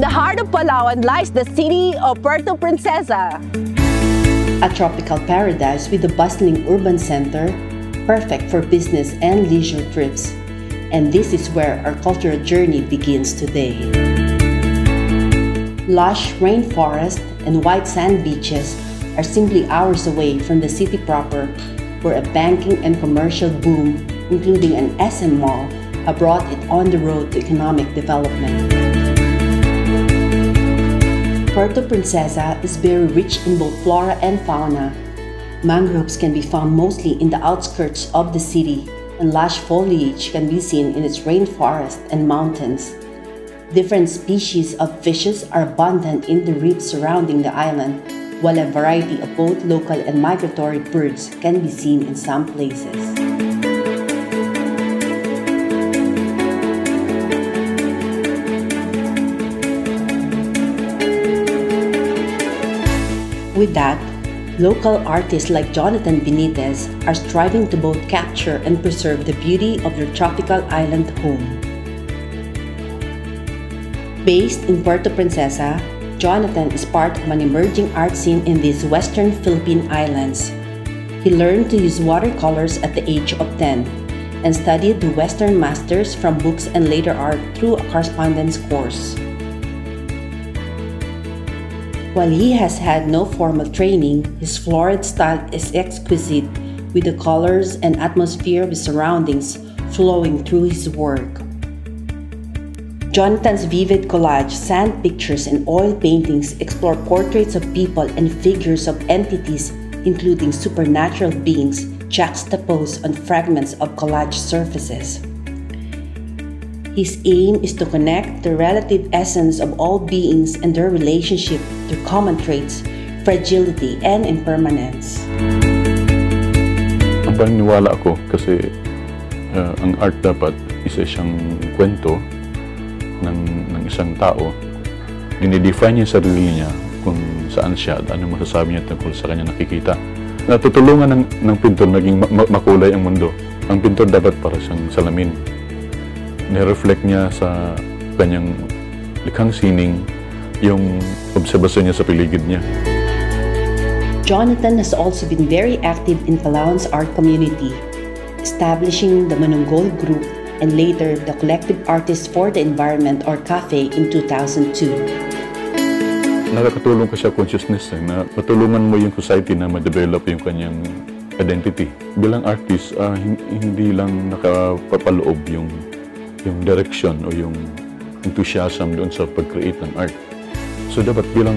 In the heart of Palawan lies the city of Puerto Princesa. A tropical paradise with a bustling urban center, perfect for business and leisure trips. And this is where our cultural journey begins today. Lush rainforest and white sand beaches are simply hours away from the city proper, where a banking and commercial boom, including an SM mall, have brought it on the road to economic development. Puerto Princesa is very rich in both flora and fauna. Mangroves can be found mostly in the outskirts of the city, and lush foliage can be seen in its rainforest and mountains. Different species of fishes are abundant in the reefs surrounding the island, while a variety of both local and migratory birds can be seen in some places. With that, local artists like Jonathan Benitez are striving to both capture and preserve the beauty of their tropical island home. Based in Puerto Princesa, Jonathan is part of an emerging art scene in these western Philippine islands. He learned to use watercolors at the age of 10 and studied the Western masters from books and later art through a correspondence course. While he has had no formal training, his florid style is exquisite with the colors and atmosphere of his surroundings flowing through his work. Jonathan's vivid collage, sand pictures, and oil paintings explore portraits of people and figures of entities, including supernatural beings, juxtaposed on fragments of collage surfaces. His aim is to connect the relative essence of all beings and their relationship through common traits, fragility, and impermanence. Ang paniniwala ako kasi uh, ang art dapat isa siyang kwento ng, ng isang tao, dinidefine niya sarili niya kung saan siya at ano masasabi niya tungkol sa kanya nakikita. Natutulungan ng, ng pintor naging ma- makulay ang mundo. Ang pintor dapat para siyang salamin. Nireflect niya sa kanyang likhang sining yung obserbasyon niya sa paligid niya. Jonathan has also been very active in Palawan's art community, establishing the Manunggol Group and later the Collective Artists for the Environment or CAFE in 2002. Nakakatulong kasi sa consciousness eh, na matulungan mo yung society na ma-develop yung kanyang identity. Bilang artist, uh, hindi lang nakapapaloob yung, yung direction o yung enthusiasm doon sa pag-create ng art. So dapat bilang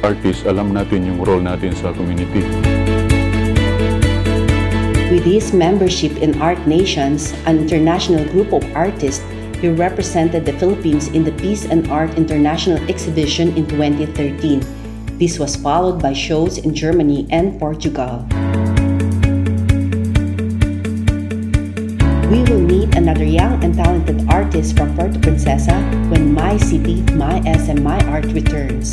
artist, alam natin yung role natin sa community. With his membership in Art Nations, an international group of artists, he represented the Philippines in the Peace and Art International Exhibition in 2013. This was followed by shows in Germany and Portugal. We will meet another young and talented artist from Puerto Princesa when My City, My SM, My Art returns.